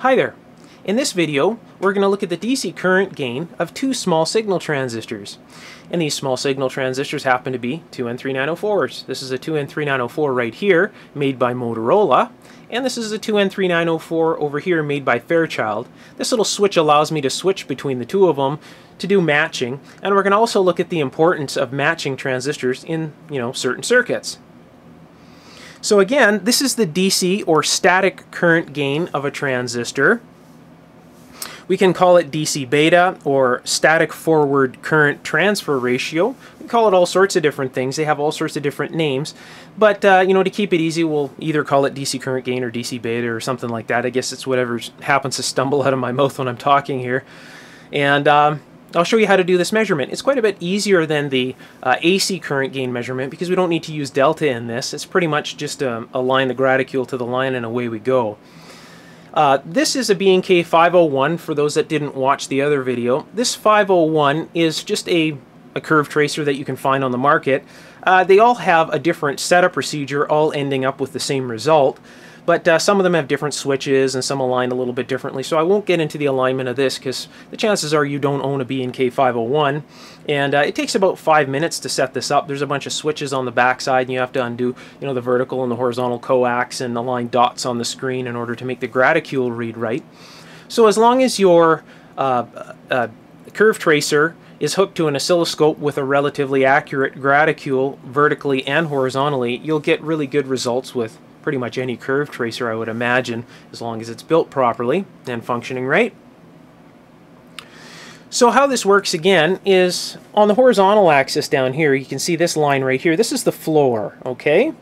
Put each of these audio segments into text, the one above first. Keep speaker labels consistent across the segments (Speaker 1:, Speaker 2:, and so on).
Speaker 1: Hi there. In this video, we're going to look at the DC current gain of two small signal transistors. And these small signal transistors happen to be 2N3904s. This is a 2N3904 right here, made by Motorola. And this is a 2N3904 over here, made by Fairchild. This little switch allows me to switch between the two of them to do matching. And we're going to also look at the importance of matching transistors in, you know, certain circuits. So again, this is the DC or static current gain of a transistor. We can call it DC beta or static forward current transfer ratio. We call it all sorts of different things. They have all sorts of different names. But, uh, you know, to keep it easy, we'll either call it DC current gain or DC beta or something like that. I guess it's whatever happens to stumble out of my mouth when I'm talking here. And um, I'll show you how to do this measurement. It's quite a bit easier than the uh, AC current gain measurement because we don't need to use delta in this. It's pretty much just um, align the graticule to the line and away we go. Uh, this is a B&K 501 for those that didn't watch the other video. This 501 is just a, a curve tracer that you can find on the market. Uh, they all have a different setup procedure, all ending up with the same result. But uh, some of them have different switches and some align a little bit differently. So I won't get into the alignment of this because the chances are you don't own a B&K 501. And uh, it takes about five minutes to set this up. There's a bunch of switches on the backside and you have to undo you know, the vertical and the horizontal coax and align dots on the screen in order to make the graticule read right. So as long as your uh, uh curve tracer is hooked to an oscilloscope with a relatively accurate graticule vertically and horizontally, you'll get really good results with pretty much any curve tracer I would imagine as long as it's built properly and functioning right. So how this works again is on the horizontal axis down here you can see this line right here. This is the floor okay?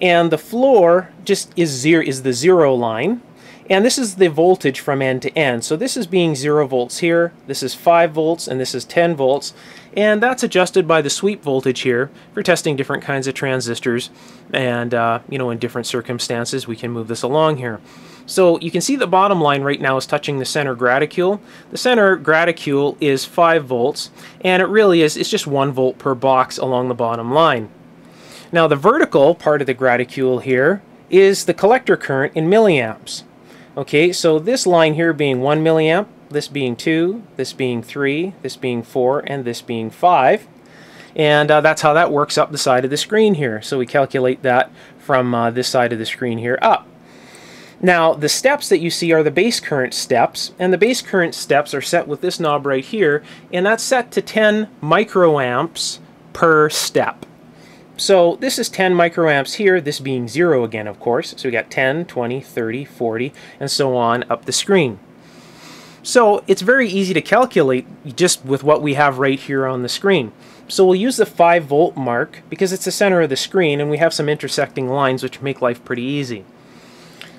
Speaker 1: And the floor just is zero is the zero line and this is the voltage from end to end. So this is being 0 volts here, this is 5 volts, and this is 10 volts. And that's adjusted by the sweep voltage here for testing different kinds of transistors. And, uh, you know, in different circumstances, we can move this along here. So you can see the bottom line right now is touching the center graticule. The center graticule is 5 volts, and it really is, it's just 1 volt per box along the bottom line. Now the vertical part of the graticule here is the collector current in milliamps. Okay, so this line here being 1 milliamp, this being 2, this being 3, this being 4, and this being 5. And uh, that's how that works up the side of the screen here. So we calculate that from uh, this side of the screen here up. Now, the steps that you see are the base current steps, and the base current steps are set with this knob right here, and that's set to 10 microamps per step. So this is 10 microamps here, this being 0 again, of course. So we got 10, 20, 30, 40, and so on up the screen. So it's very easy to calculate just with what we have right here on the screen. So we'll use the 5 volt mark because it's the center of the screen and we have some intersecting lines which make life pretty easy.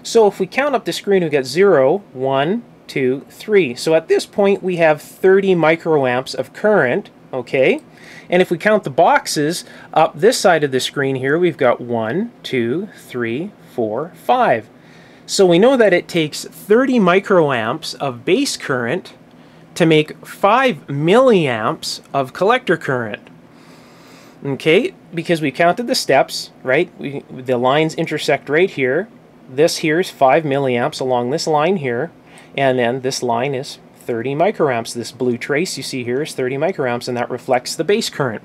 Speaker 1: So if we count up the screen, we get 0, 1, 2, 3. So at this point we have 30 microamps of current, okay? And if we count the boxes up this side of the screen here, we've got one, two, three, four, five. So we know that it takes 30 microamps of base current to make 5 milliamps of collector current. Okay, because we counted the steps, right? We, the lines intersect right here. This here is 5 milliamps along this line here, and then this line is 30 microamps. This blue trace you see here is 30 microamps, and that reflects the base current.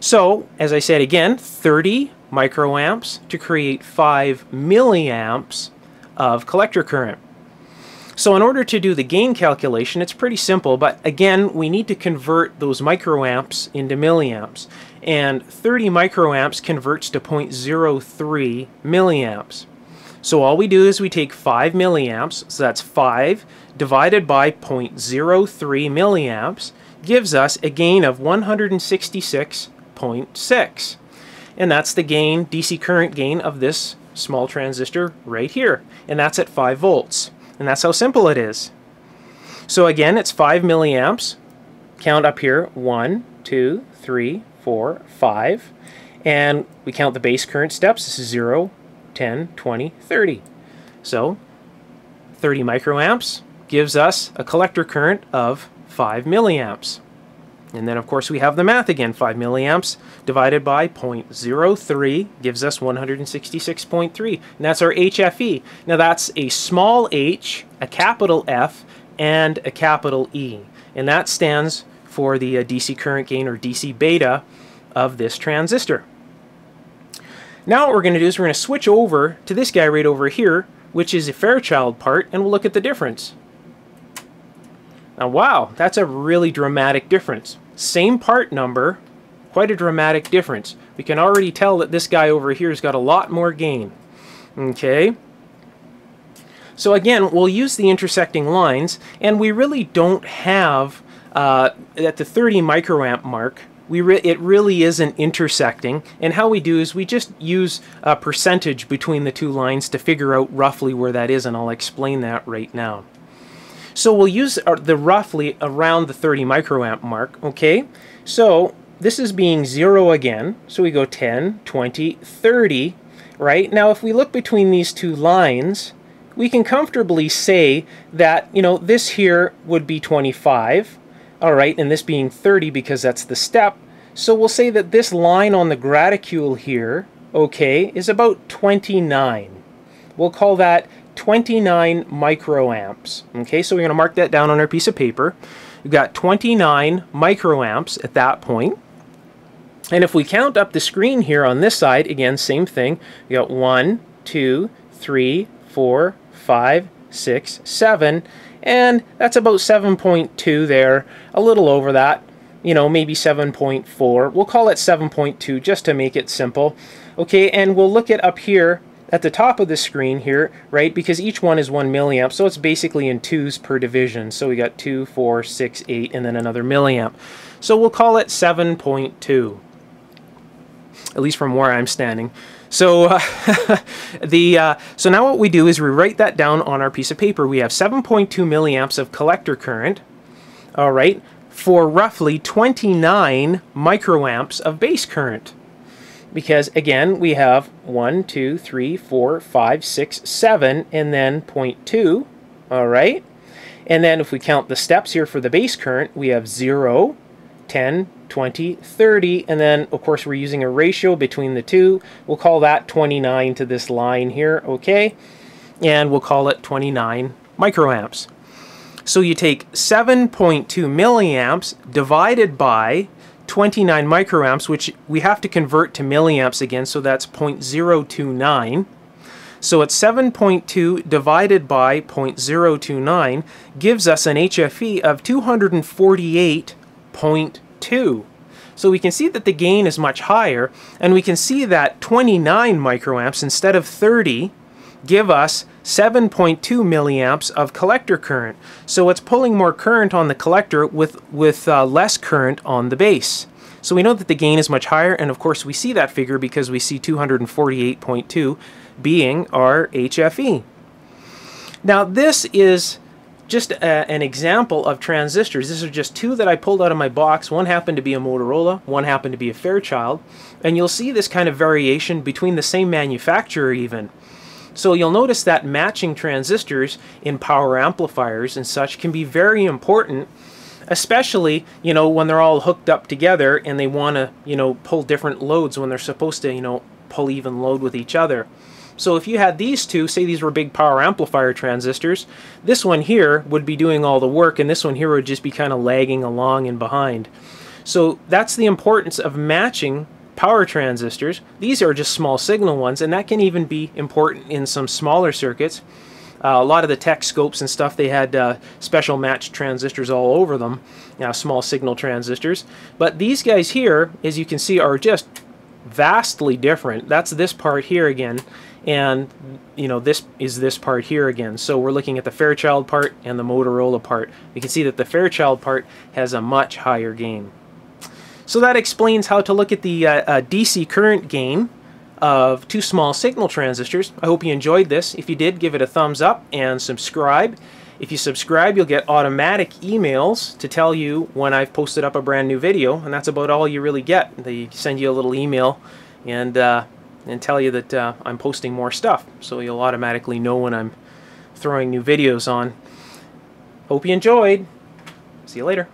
Speaker 1: So, as I said again, 30 microamps to create 5 milliamps of collector current. So in order to do the gain calculation, it's pretty simple, but again, we need to convert those microamps into milliamps. And 30 microamps converts to 0.03 milliamps. So all we do is we take 5 milliamps, so that's 5 divided by 0.03 milliamps, gives us a gain of 166.6. And that's the gain, DC current gain of this small transistor right here. And that's at 5 volts. And that's how simple it is. So again, it's 5 milliamps. Count up here, 1, 2, 3, 4, 5. And we count the base current steps. This is 0, 10, 20, 30. So 30 microamps gives us a collector current of 5 milliamps. And then of course we have the math again, 5 milliamps divided by 0.03 gives us 166.3. And that's our HFE. Now that's a small h a capital F, and a capital E. And that stands for the uh, DC current gain or DC beta of this transistor. Now what we're going to do is we're going to switch over to this guy right over here, which is a Fairchild part, and we'll look at the difference. Now wow, that's a really dramatic difference. Same part number, quite a dramatic difference. We can already tell that this guy over here has got a lot more gain. Okay. So again, we'll use the intersecting lines, and we really don't have, uh, at the 30 microamp mark, we re it really isn't intersecting. And how we do is we just use a percentage between the two lines to figure out roughly where that is, and I'll explain that right now. So we'll use uh, the roughly around the 30 microamp mark, okay? So this is being 0 again, so we go 10, 20, 30, right? Now if we look between these two lines, we can comfortably say that, you know, this here would be 25, all right, and this being 30 because that's the step. So we'll say that this line on the graticule here, okay, is about 29. We'll call that 29 microamps. Okay, so we're going to mark that down on our piece of paper. We've got 29 microamps at that point. And if we count up the screen here on this side, again, same thing. We got one, two, three, four, five, six, seven, and that's about 7.2 there, a little over that, you know, maybe 7.4. We'll call it 7.2 just to make it simple. Okay, and we'll look at up here at the top of the screen here, right, because each one is 1 milliamp, so it's basically in twos per division. So we got 2, 4, 6, 8, and then another milliamp. So we'll call it 7.2, at least from where I'm standing. So uh, the uh, so now what we do is we write that down on our piece of paper. We have 7.2 milliamps of collector current, all right, for roughly 29 microamps of base current because again we have 1 2 3 4 5 6 7 and then 0.2 all right? And then if we count the steps here for the base current we have 0 10 20 30 and then of course we're using a ratio between the two. We'll call that 29 to this line here okay? And we'll call it 29 microamps. So you take 7.2 milliamps divided by 29 microamps, which we have to convert to milliamps again, so that's 0.029. So it's 7.2 divided by 0.029 gives us an HFE of 248.2. So we can see that the gain is much higher, and we can see that 29 microamps instead of 30 give us 7.2 milliamps of collector current. So it's pulling more current on the collector with, with uh, less current on the base. So we know that the gain is much higher, and of course we see that figure because we see 248.2 being our HFE. Now this is just a, an example of transistors. These are just two that I pulled out of my box. One happened to be a Motorola, one happened to be a Fairchild. And you'll see this kind of variation between the same manufacturer even. So you'll notice that matching transistors in power amplifiers and such can be very important especially you know when they're all hooked up together and they want to you know pull different loads when they're supposed to you know pull even load with each other. So if you had these two say these were big power amplifier transistors this one here would be doing all the work and this one here would just be kind of lagging along and behind. So that's the importance of matching power transistors. These are just small signal ones, and that can even be important in some smaller circuits. Uh, a lot of the Tek scopes and stuff, they had uh, special matched transistors all over them, you know, small signal transistors. But these guys here, as you can see, are just vastly different. That's this part here again, and you know this is this part here again. So we're looking at the Fairchild part and the Motorola part. We can see that the Fairchild part has a much higher gain. So that explains how to look at the uh, uh, DC current gain of two small signal transistors. I hope you enjoyed this. If you did, give it a thumbs up and subscribe. If you subscribe, you'll get automatic emails to tell you when I've posted up a brand new video, and that's about all you really get. They send you a little email and, uh, and tell you that uh, I'm posting more stuff, so you'll automatically know when I'm throwing new videos on. Hope you enjoyed. See you later.